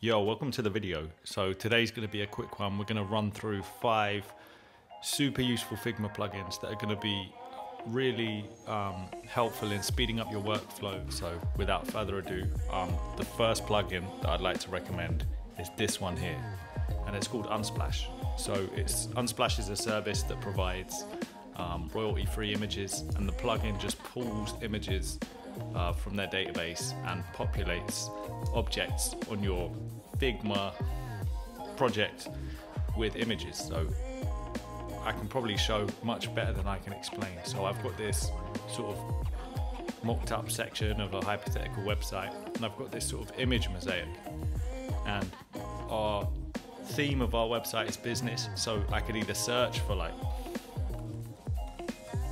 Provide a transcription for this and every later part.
Yo, welcome to the video. So today's going to be a quick one. We're going to run through five super useful Figma plugins that are going to be really um, helpful in speeding up your workflow. So without further ado, um, the first plugin that I'd like to recommend is this one here, and it's called Unsplash. So it's Unsplash is a service that provides um, royalty-free images, and the plugin just pulls images uh, from their database and populates objects on your Figma project with images. So I can probably show much better than I can explain. So I've got this sort of mocked up section of a hypothetical website, and I've got this sort of image mosaic. And our theme of our website is business, so I could either search for like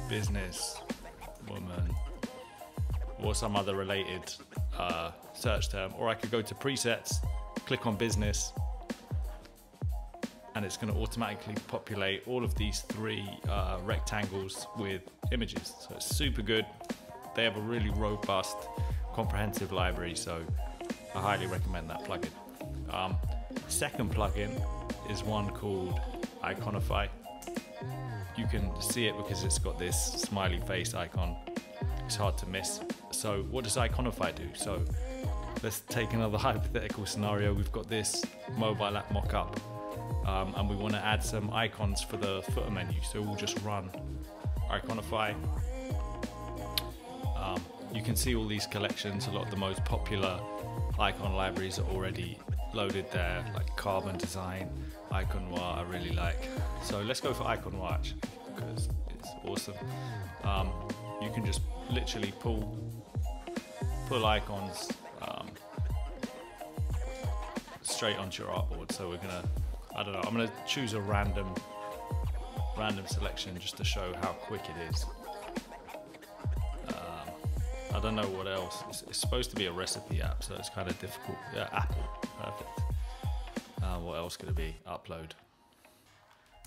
business or some other related uh, search term, or I could go to presets, click on business, and it's going to automatically populate all of these three uh, rectangles with images. So it's super good. They have a really robust, comprehensive library, so I highly recommend that plugin. Um, second plugin is one called Iconify. You can see it because it's got this smiley face icon. It's hard to miss. So what does Iconify do? So let's take another hypothetical scenario. We've got this mobile app mock-up um, and we want to add some icons for the footer menu. So we'll just run Iconify. Um, you can see all these collections. A lot of the most popular icon libraries are already loaded there, like Carbon Design, Iconoir I really like. So let's go for Icon actually, because it's awesome. Um, you can just literally pull pull icons um, straight onto your artboard. So we're gonna, I don't know, I'm gonna choose a random random selection just to show how quick it is. Um, I don't know what else. It's, it's, supposed to be a recipe app, so it's kind of difficult. Yeah, Apple, perfect. Uh, what else could it be? Upload.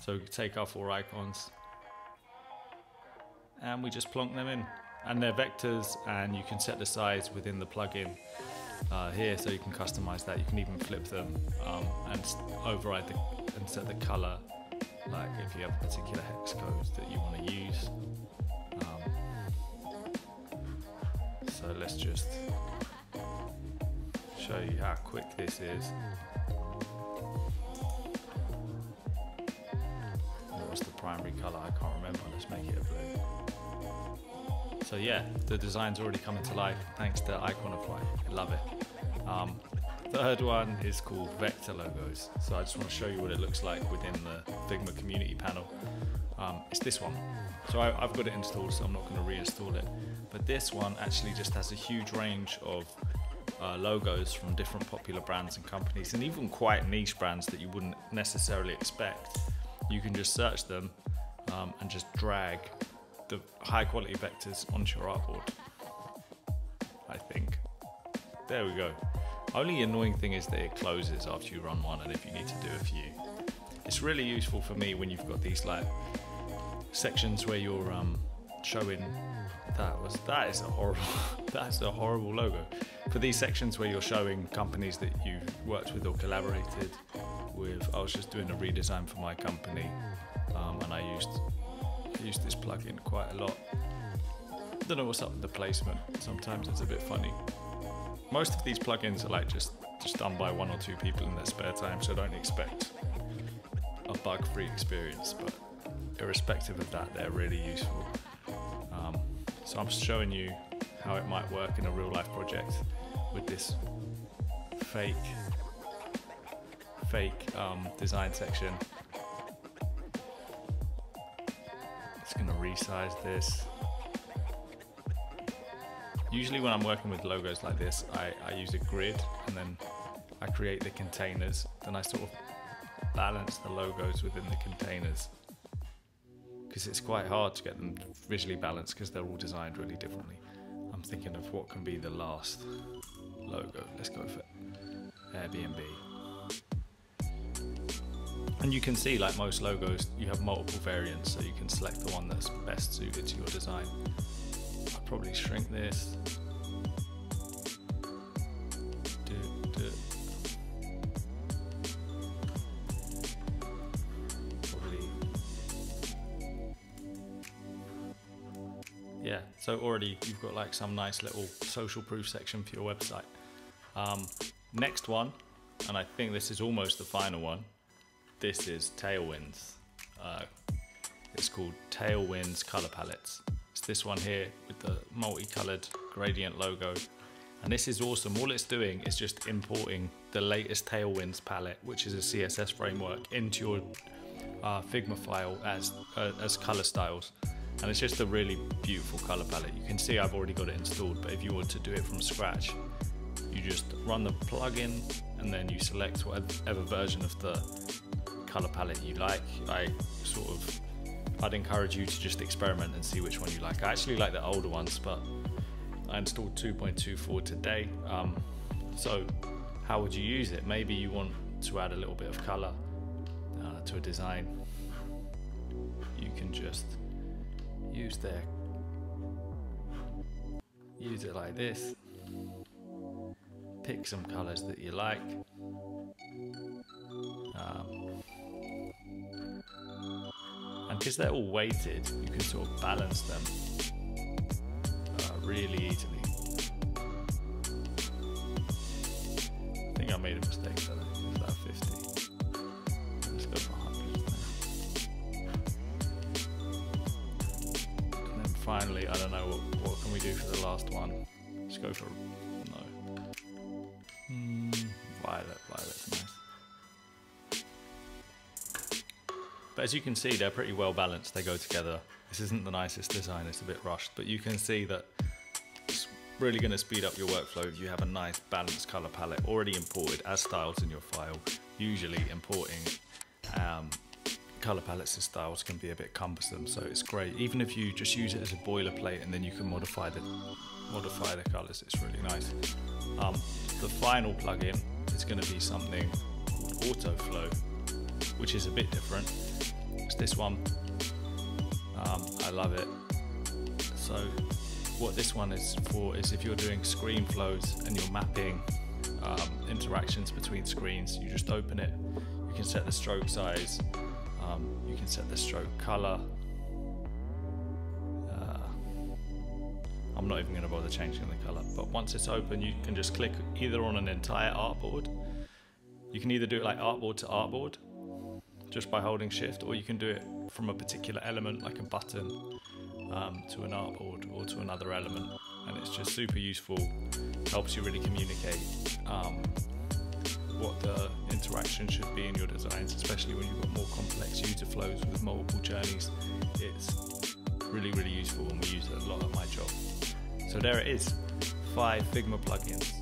So we take our four icons and we just plonk them in. And they're vectors, and you can set the size within the plugin uh, here, so you can customize that. You can even flip them um, and override the, and set the color, like if you have a particular hex code that you want to use. Um, so let's just show you how quick this is. What's the primary color? I can't remember. Let's make it a blue. So yeah, the design's already coming to life thanks to Iconify. I love it. Um, third one is called Vector Logos. So I just want to show you what it looks like within the Figma community panel. Um, it's this one. So I, have got it installed, so I'm not going to reinstall it. But this one actually just has a huge range of uh, logos from different popular brands and companies, and even quite niche brands that you wouldn't necessarily expect. You can just search them um, and just drag the high quality vectors onto your artboard. I think. There we go. Only annoying thing is that it closes after you run one and if you need to do a few. It's really useful for me when you've got these like sections where you're um, showing that was that is a horrible that's a horrible logo. For these sections where you're showing companies that you've worked with or collaborated with, I was just doing a redesign for my company um, and I used I use this plugin quite a lot. Don't know what's up with the placement. Sometimes it's a bit funny. Most of these plugins are like just just done by one or two people in their spare time, so don't expect a bug-free experience. But irrespective of that, they're really useful. Um, so I'm showing you how it might work in a real-life project with this fake fake um, design section going to resize this. Usually when I'm working with logos like this, I, I use a grid and then I create the containers. Then I sort of balance the logos within the containers. Because it's quite hard to get them visually balanced because they're all designed really differently. I'm thinking of what can be the last logo. Let's go for Airbnb. And you can see, like most logos, you have multiple variants, so you can select the one that's best suited to your design. I'll probably shrink this. Yeah, so already you've got like some nice little social proof section for your website. Um, next one, and I think this is almost the final one, this is Tailwinds. Uh, it's called Tailwinds Color Palettes. It's this one here with the multicolored gradient logo. And this is awesome. All it's doing is just importing the latest Tailwinds palette, which is a CSS framework, into your uh, Figma file as uh, as color styles. And it's just a really beautiful color palette. You can see I've already got it installed, but if you want to do it from scratch, you just run the plugin and then you select whatever version of the color palette you like. I sort of, I'd encourage you to just experiment and see which one you like. I actually like the older ones, but I installed 2.24 today. Um, so how would you use it? Maybe you want to add a little bit of color uh, to a design. You can just use their, use it like this pick some colors that you like. Um, because they're all weighted, you can sort of balance them uh, really easily. I think I made a mistake there. It's about 50. Let's go for 100. And then finally, I don't know, what, what can we do for the last one? Let's go for No. violet, violet's nice. But as you can see, they're pretty well balanced, they go together. This isn't the nicest design, it's a bit rushed, but you can see that it's really gonna speed up your workflow if you have a nice balanced color palette already imported as styles in your file. Usually importing um, color palettes and styles can be a bit cumbersome, so it's great. Even if you just use it as a boilerplate and then you can modify the modify the colors, it's really nice. Um, the final plugin is going to be something called Autoflow, which is a bit different. It's this one. Um, I love it. So what this one is for is if you're doing screen flows and you're mapping um, interactions between screens, you just open it. You can set the stroke size, um, you can set the stroke color. Uh, I'm not even going to bother changing the color, but once it's open, you can just click either on an entire artboard. You can either do it like artboard to artboard, just by holding shift, or you can do it from a particular element, like a button, um, to an artboard or to another element. And it's just super useful, helps you really communicate um, what the interaction should be in your designs, especially when you've got more complex user flows with multiple journeys. It's really, really useful and we use it a lot at my job. So there it is, five Figma plugins